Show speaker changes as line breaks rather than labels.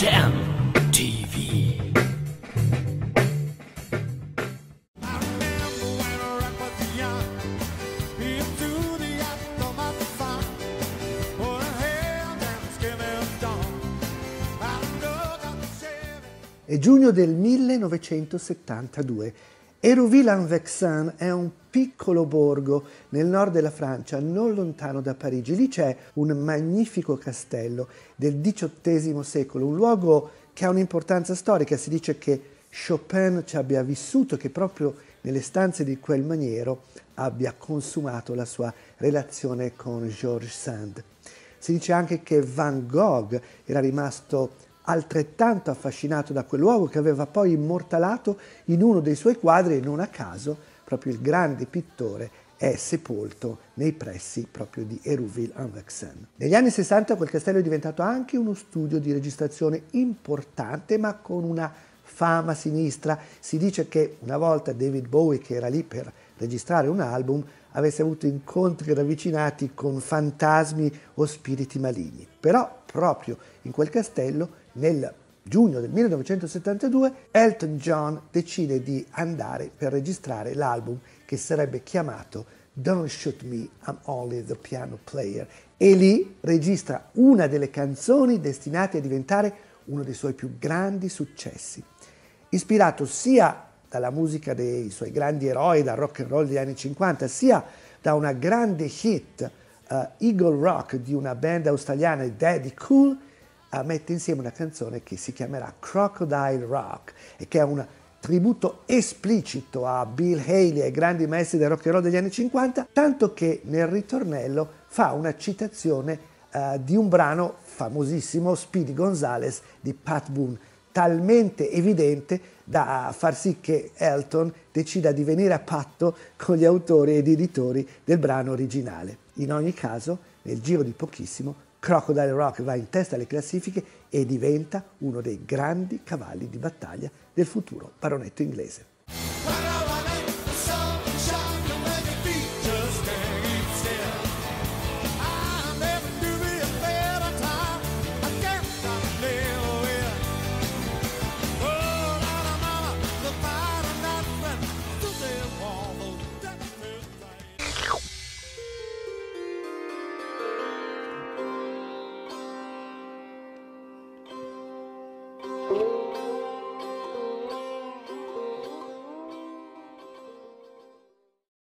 Jam TV. È giugno del 1972. Hérouville-en-Vexin è un piccolo borgo nel nord della Francia, non lontano da Parigi. Lì c'è un magnifico castello del XVIII secolo, un luogo che ha un'importanza storica. Si dice che Chopin ci abbia vissuto, che proprio nelle stanze di quel maniero abbia consumato la sua relazione con Georges Sand. Si dice anche che Van Gogh era rimasto altrettanto affascinato da quel luogo che aveva poi immortalato in uno dei suoi quadri e non a caso proprio il grande pittore è sepolto nei pressi proprio di Hérouville-en-Vexin. Negli anni 60 quel castello è diventato anche uno studio di registrazione importante ma con una fama sinistra. Si dice che una volta David Bowie che era lì per registrare un album avesse avuto incontri ravvicinati con fantasmi o spiriti maligni. Però proprio in quel castello nel giugno del 1972 Elton John decide di andare per registrare l'album che sarebbe chiamato Don't Shoot Me, I'm Only the Piano Player. E lì registra una delle canzoni destinate a diventare uno dei suoi più grandi successi, ispirato sia dalla musica dei suoi grandi eroi, dal rock and roll degli anni 50, sia da una grande hit uh, Eagle Rock di una band australiana, Daddy Cool, mette insieme una canzone che si chiamerà Crocodile Rock e che è un tributo esplicito a Bill Haley, ai grandi maestri del rock and roll degli anni 50, tanto che nel ritornello fa una citazione uh, di un brano famosissimo, Speedy Gonzales, di Pat Boone, talmente evidente da far sì che Elton decida di venire a patto con gli autori ed editori del brano originale. In ogni caso, nel giro di pochissimo, Crocodile Rock va in testa alle classifiche e diventa uno dei grandi cavalli di battaglia del futuro baronetto inglese.